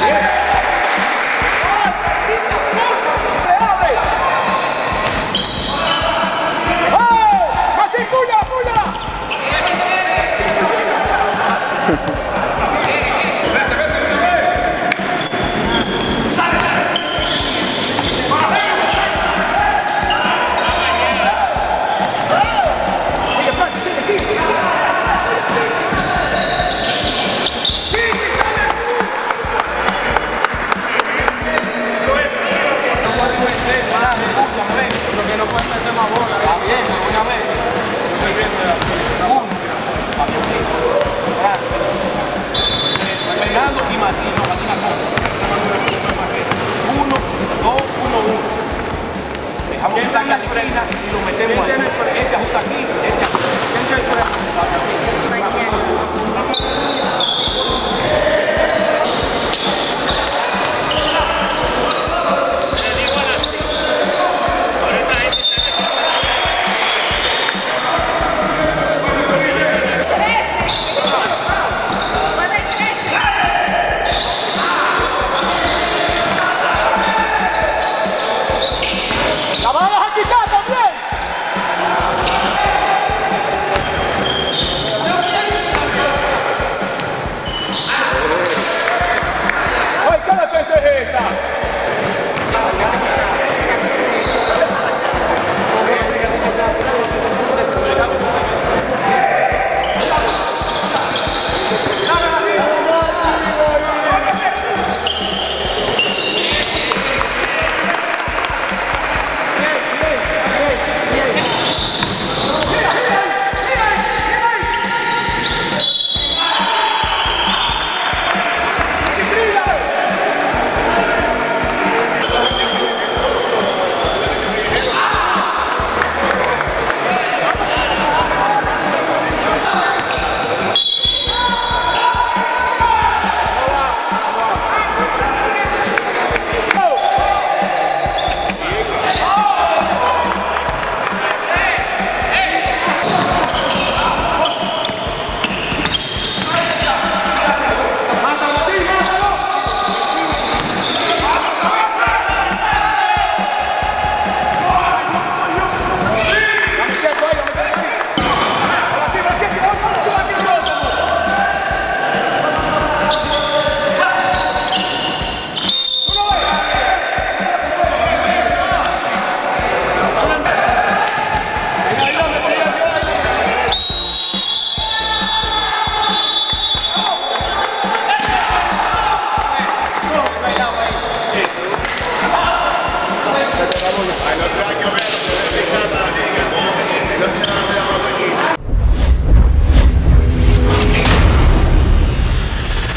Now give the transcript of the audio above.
Yeah.